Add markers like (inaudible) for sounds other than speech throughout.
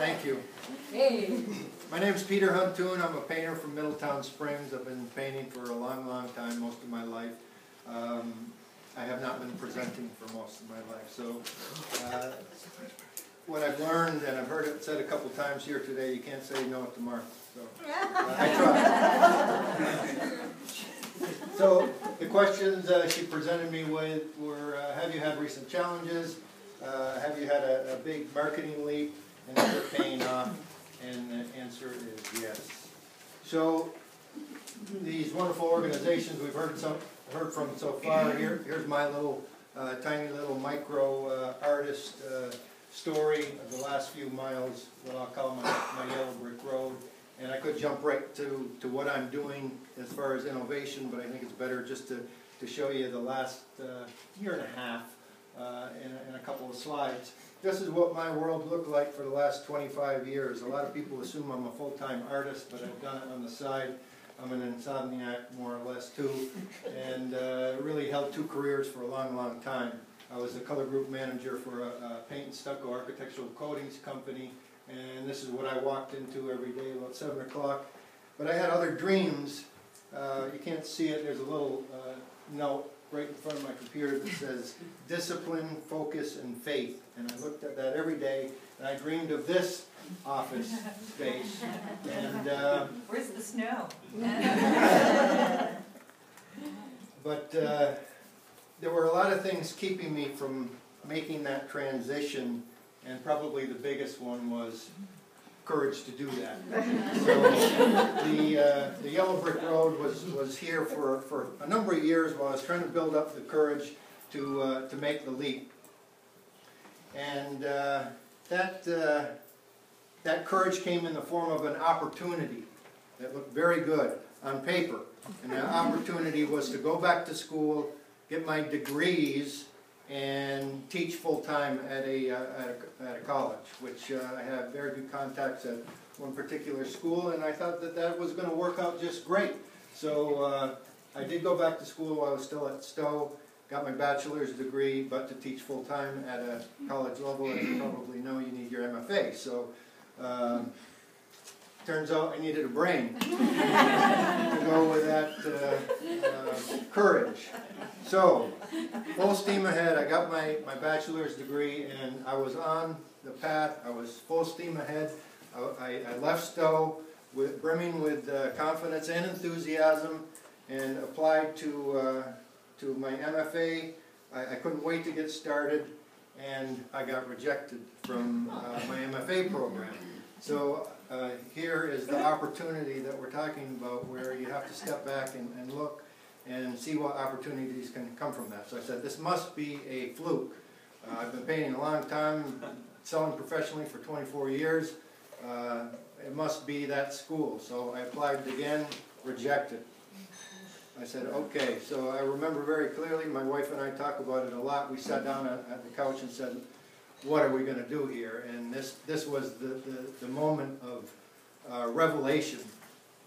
Thank you. Hey. My name is Peter Huntoon. I'm a painter from Middletown Springs. I've been painting for a long, long time, most of my life. Um, I have not been presenting for most of my life. So, uh, what I've learned, and I've heard it said a couple times here today, you can't say no to Martha. So, uh, (laughs) I try. so, the questions uh, she presented me with were, uh, have you had recent challenges? Uh, have you had a, a big marketing leap? And? And the answer is yes. So, these wonderful organizations we've heard some, heard from so far, here, here's my little, uh, tiny little micro uh, artist uh, story of the last few miles, what I'll call my, my yellow brick road. And I could jump right to, to what I'm doing as far as innovation, but I think it's better just to, to show you the last uh, year and a half uh, in, in a couple of slides. This is what my world looked like for the last 25 years. A lot of people assume I'm a full-time artist, but I've done it on the side. I'm an insomniac, more or less, too, and uh, really held two careers for a long, long time. I was the color group manager for a, a paint and stucco architectural coatings company, and this is what I walked into every day about 7 o'clock. But I had other dreams. Uh, you can't see it. There's a little uh, note right in front of my computer that says discipline, focus, and faith. And I looked at that every day, and I dreamed of this office space. And uh, Where's the snow? (laughs) but uh, there were a lot of things keeping me from making that transition, and probably the biggest one was courage to do that. So the, uh, the Yellow Brick Road was, was here for, for a number of years while I was trying to build up the courage to, uh, to make the leap. And uh, that, uh, that courage came in the form of an opportunity that looked very good on paper. And the opportunity was to go back to school, get my degrees, and teach full-time at a, uh, at a, at a college, which uh, I have very good contacts at one particular school, and I thought that that was going to work out just great. So uh, I did go back to school while I was still at Sto, got my bachelor's degree, but to teach full-time at a college level, as you probably know, you need your MFA. So um, turns out I needed a brain (laughs) to go with that uh, uh, courage. So, full steam ahead. I got my, my bachelor's degree and I was on the path. I was full steam ahead. I, I left Sto with, brimming with uh, confidence and enthusiasm and applied to, uh, to my MFA. I, I, couldn't wait to get started and I got rejected from uh, my MFA program. So uh, here is the opportunity that we're talking about where you have to step back and, and look and see what opportunities can come from that. So I said, this must be a fluke. Uh, I've been painting a long time, selling professionally for 24 years. Uh, it must be that school. So I applied again, rejected. I said, okay. So I remember very clearly, my wife and I talk about it a lot. We sat down at, at the couch and said, what are we going to do here? And this, this was the, the, the moment of uh, revelation.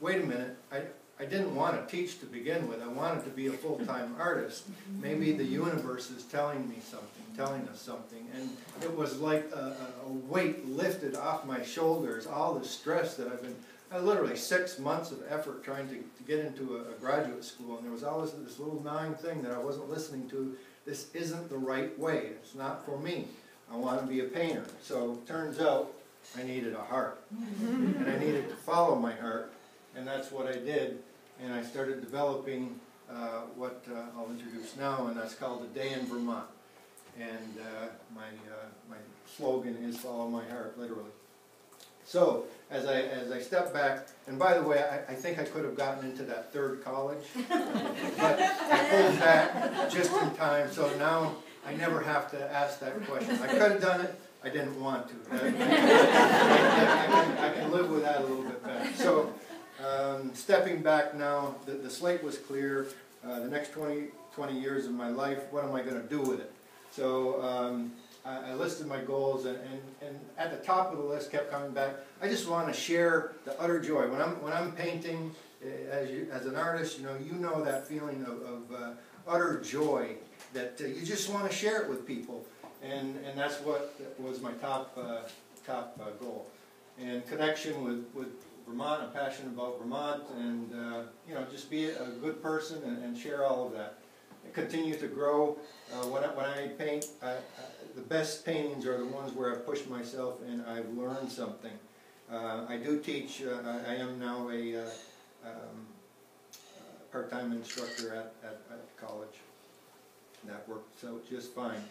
Wait a minute, I, I didn't want to teach to begin with. I wanted to be a full-time artist. Maybe the universe is telling me something, telling us something. And it was like a, a weight lifted off my shoulders, all the stress that I've been, I literally six months of effort trying to, to get into a, a graduate school. And there was always this little gnawing thing that I wasn't listening to. This isn't the right way. It's not for me. I want to be a painter. So turns out I needed a heart. and I needed to follow my heart. And that's what I did. And I started developing uh, what uh, I'll introduce now, and that's called A Day in Vermont. And uh, my, uh, my slogan is follow my heart, literally. So, as I, as I step back, and by the way, I, I think I could have gotten into that third college, (laughs) but I pulled back just in time, so now I never have to ask that question. I could have done it, I didn't want to. I, can, I, can, live with that a little bit better. So, um, stepping back now, the, the slate was clear. Uh, the next 20, 20 years of my life, what am I going to do with it? So um, I, I, listed my goals, and, and, and at the top of the list kept coming back. I just want to share the utter joy. When I'm, when I'm painting, eh, as, you, as an artist, you know, you know that feeling of, of uh, utter joy that uh, you just want to share it with people. And, and that's what was my top, uh, top uh, goal. and connection with, with Vermont, I'm passionate about Vermont, and, uh, you know, just be a good person and, and share all of that. And Continue to grow, uh, when I, when I paint, I, I, the best paintings are the ones where I've pushed myself and I've learned something. Uh, I do teach, I, am now a, um, part-time instructor at, at, at college. That worked out just fine.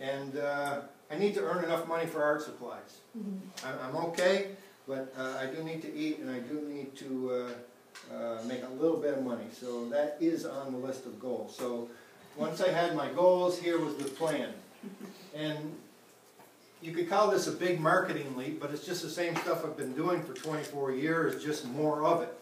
And, uh, I need to earn enough money for art supplies. I'm, I'm okay, but, uh, I do need to eat and I do need to, uh, uh, make a little bit of money. So that is on the list of goals. So, once I had my goals, here was the plan. (laughs) And you could call this a big marketing leap, but it's just the same stuff I've been doing for twenty-four years, just more of it.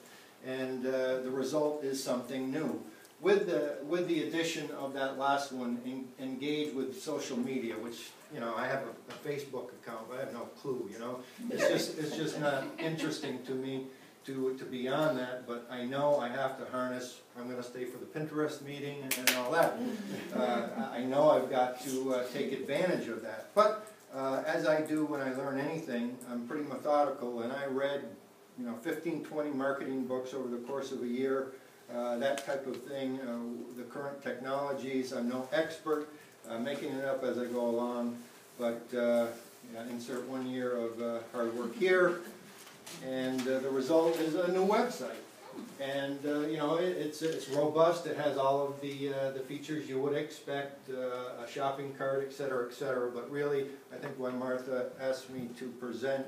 And, uh, the result is something new. With the, with the addition of that last one, en- engage with social media, which, you know, I have a, a Facebook account, but I have no clue, you know? It's just, it's just not interesting to me to, to be on that, but I know I have to harness, I'm gonna stay for the Pinterest meeting and, and all that. (laughs) Uh, I I know I've got to, uh, take advantage of that. But, uh, as I do when I learn anything, I'm pretty methodical, and I read, you know, 15, 20 marketing books over the course of a year, uh, that type of thing, uh, the current technologies, I'm no expert, uh, making it up as I go along, but, uh, yeah, insert one year of, hard work here, and the result is a new website. And, you know, it, it's, it's robust, it has all of the, the features you would expect, a shopping cart, et cetera, et cetera. But really, I think what Martha asked me to present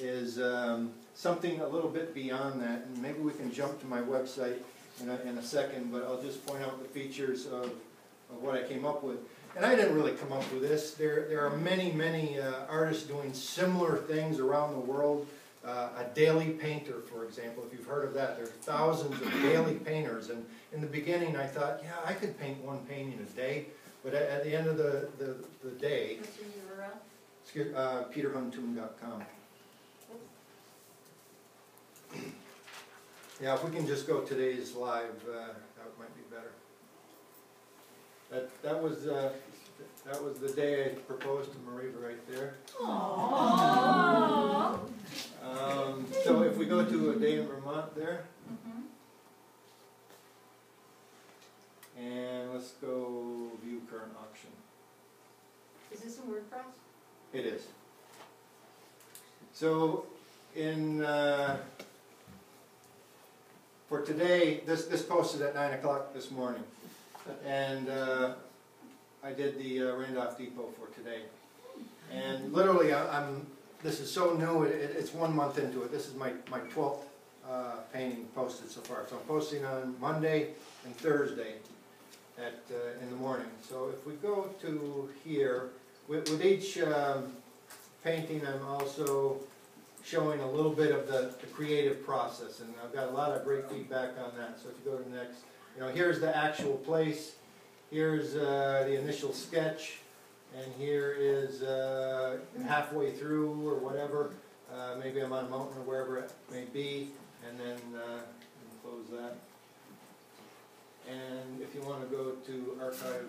is, um, something a little bit beyond that. And maybe we can jump to my website in a, in a second, but I'll just point out the features of, of what I came up with. And I didn't really come up with this, there, there are many, many, uh, artists doing similar things around the world. Uh, a daily painter, for example, if you've heard of that, there are thousands of daily painters, and in the beginning I thought, yeah, I could paint one painting a day, but at, at the end of the, the, the day, What's your URL? excuse, uh, peterhuntoon.com. Yeah, if we can just go today's live, uh, that might be better. That, that was, uh, that was the day I proposed to Marie right there. Aww. Um, so if we go to a day in Vermont there, Mhm. and let's go view current auction. Is this in WordPress? It is. So, in, uh, for today, this, this posted at nine o'clock this morning. And, uh, I did the uh, Randolph Depot for today. And literally, I- I'm, this is so new, it, it- it's one month into it. This is my, my twelfth, uh, painting posted so far. So I'm posting on Monday and Thursday at, uh, in the morning. So if we go to here, with, with each, um, painting, I'm also showing a little bit of the, the creative process, and I've got a lot of great feedback on that, so if you go to the next, you know, here's the actual place, here's, uh, the initial sketch, and here is, uh, halfway through or whatever, uh, maybe I'm on a mountain or wherever it may be, and then, uh, close that. And if you wanna go to archive,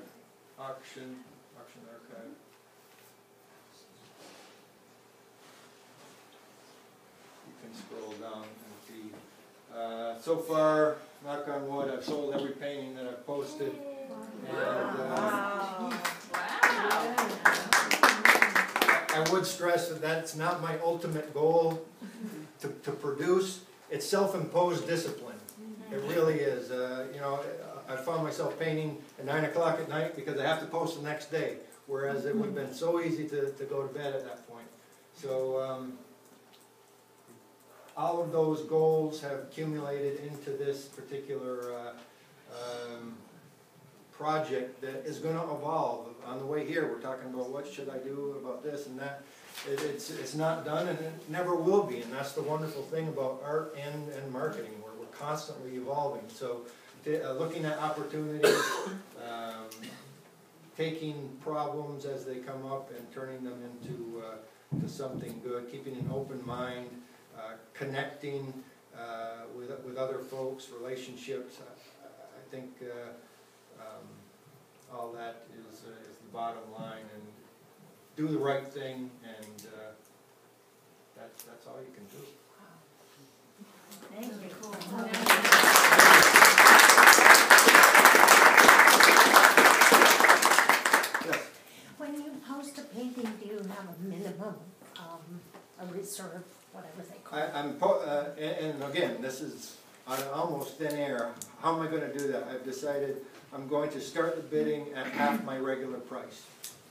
auction, auction archive, you can scroll down and see. Uh, so far, knock on wood, I've sold every painting that I've posted. And, uh, Wow. I would stress that that's not my ultimate goal to, to produce. It's self-imposed discipline. It really is. Uh, you know, I found myself painting at nine o'clock at night because I have to post the next day. Whereas it would have been so easy to, to go to bed at that point. So, um, all of those goals have accumulated into this particular, uh, um, project that is gonna evolve. On the way here, we're talking about what should I do about this and that. It, it's, it's not done and it never will be, and that's the wonderful thing about art and, and marketing, where we're constantly evolving. So, uh, looking at opportunities, um, taking problems as they come up and turning them into, uh, to something good, keeping an open mind, connecting, uh, with, with other folks, relationships. I, I think, uh, um, all that is, uh, is the bottom line, and do the right thing, and, uh, that's, that's all you can do. Thank you. Cool. Yes, When you post a painting, do you have a minimum, um, a reserve, whatever they call I, it? I'm, po- uh, and, and again, this is on almost thin air. How am I gonna do that? I've decided I'm going to start the bidding at half my regular price.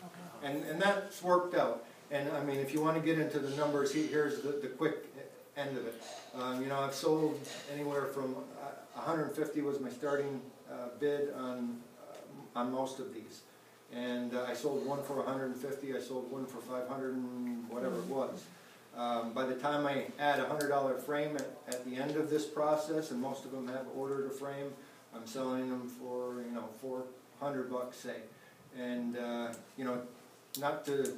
Okay. And, and that's worked out. And I mean, if you wanna get into the numbers, he- here's the, the quick end of it. Um, you know, I've sold anywhere from, uh, hundred and fifty was my starting, uh, bid on, uh, on most of these. And uh, I sold one for hundred and fifty, I sold one for five hundred and whatever it was. Um, by the time I add a hundred dollar frame at, at the end of this process, and most of them have ordered a frame, I'm selling them for, you know, four hundred bucks, say. And, uh, you know, not to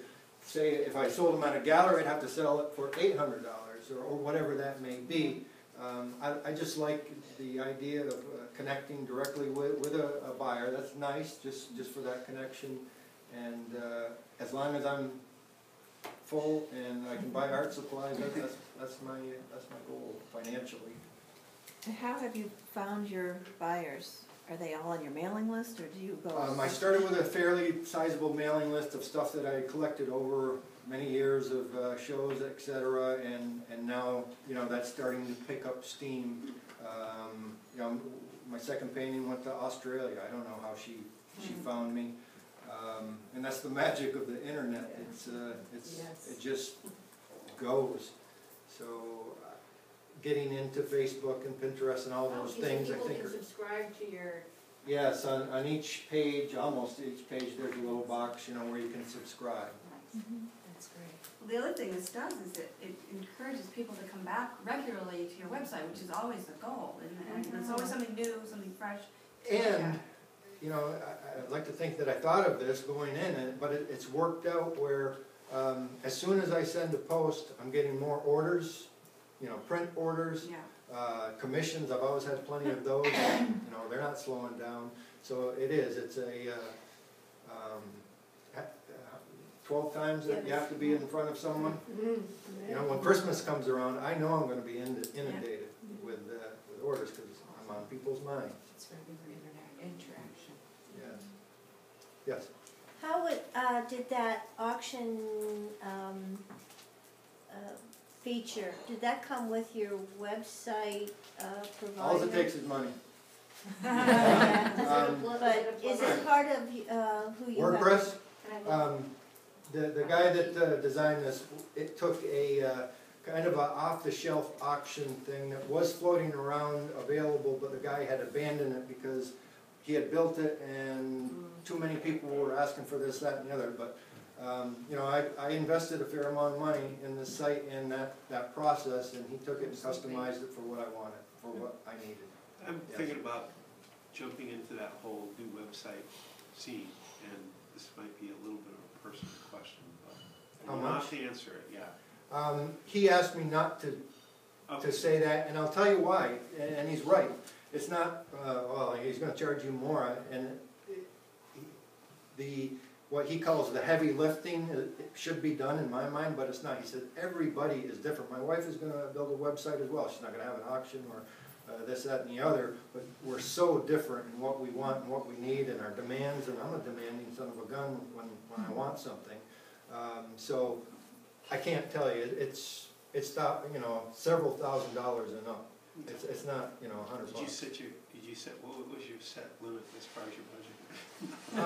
say, if I sold them at a gallery, I'd have to sell it for eight hundred dollars, or, or whatever that may be. Um, I, I just like the idea of uh, connecting directly with, with a, a buyer, that's nice, just, just for that connection. And, uh, as long as I'm full and I can buy art supplies, that- that's, that's my, that's my goal financially. And how have you found your buyers? Are they all on your mailing list, or do you go? Um, I started with a fairly sizable mailing list of stuff that I collected over many years of uh, shows, etc., and, and now, you know, that's starting to pick up steam. Um, You know, my second painting went to Australia, I don't know how she, she Mm. found me. Um, And that's the magic of the internet, it's, uh, it's, Yes. it just goes. So, uh, getting into Facebook and Pinterest and all Oh, those you said things, I people think can subscribe to your, Yes, on, on each page, almost each page, there's a little box, you know, where you can subscribe. that's great. Well, the other thing this does is it, it encourages people to come back regularly to your website, which is always the goal, and, and it's always something new, something fresh. And, you know, I, I'd like to think that I thought of this going in, and, but it, it's worked out where, um, as soon as I send a post, I'm getting more orders, you know, print orders, Yeah, uh, commissions, I've always had plenty of those, and, you know, they're not slowing down. So it is, it's a, uh, um, uh, twelve times that you have to be in front of someone. You know, when Christmas comes around, I know I'm gonna be inu- inundated with, uh, with orders, cause I'm on people's minds, It's regular internet interaction. yes. Yes, How would, uh, did that auction, um, uh, feature, did that come with your website, uh, provider? all it takes is money. Is (laughs) it Um, But is it part of, uh, who you have? WordPress, Can um, the, the guy that, uh, designed this, it took a, uh, kind of a off-the-shelf auction thing that was floating around available, but the guy had abandoned it because he had built it and too many people were asking for this, that, and the other, but, um, you know, I, I invested a fair amount of money in the site and that, that process, and he took it and customized it for what I wanted, for what I needed. I'm Yes. thinking about jumping into that whole new website scene, and this might be a little bit of a personal question, but How I will much? not answer it, yeah. Um, he asked me not to Okay. to say that, and I'll tell you why, and, and he's right. It's not, uh, well, he's gonna charge you more, and the, what he calls the heavy lifting, it it should be done in my mind, but it's not. He said, everybody is different. My wife is gonna build a website as well. She's not gonna have an auction or uh, this, that, and the other, but we're so different in what we want and what we need and our demands, and I'm a demanding son of a gun when, when I want something. Um, so, I can't tell you, it's, it's, you know, several thousand dollars and up. It's, it's not, you know, a hundred Did you bucks. set your, did you set, what was your set limit as far as your budget? Um,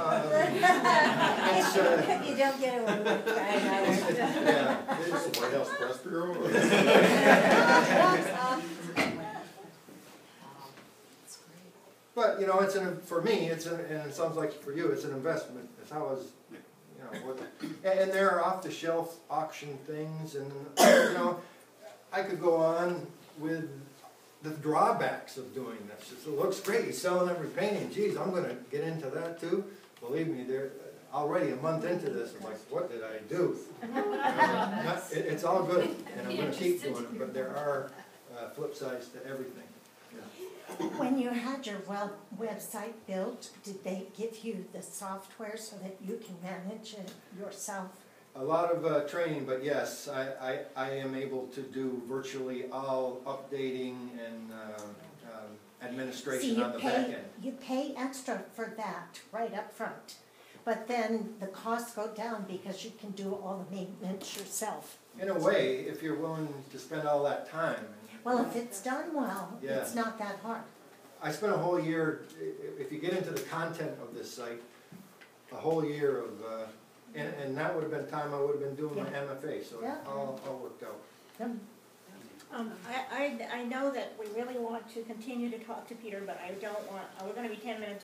It's, (laughs) uh, You don't get away with that, it's- it's- yeah, Is it's- this the White House Press Bureau? or- That's (laughs) great. but, you know, it's an, for me, it's an, and it sounds like for you, it's an investment, it's how is, you know, what, and, and there are off-the-shelf auction things, and, you know, I could go on with the drawbacks of doing this. It's- It looks great, he's selling every painting, geez, I'm gonna get into that too. Believe me, there, already a month into this, I'm like, what did I do? You know, not- it- it's all good, and I'm gonna keep doing it, but there are, uh, flip sides to everything. When you had your web, website built, did they give you the software so that you can manage it yourself? A lot of uh, training, but yes, I, I, I am able to do virtually all updating and um, um, administration you on the back pay, end. you pay extra for that right up front. But then the costs go down because you can do all the maintenance yourself. In a way, if you're willing to spend all that time. Well, if it's done well, it's not that hard. I spent a whole year, if you get into the content of this site, a whole year of, uh, and, and that would have been time I would have been doing my MFA, so it Yeah. all, all worked out. Yep. Um, I, I, I know that we really want to continue to talk to Peter, but I don't want, uh, we're gonna be ten minutes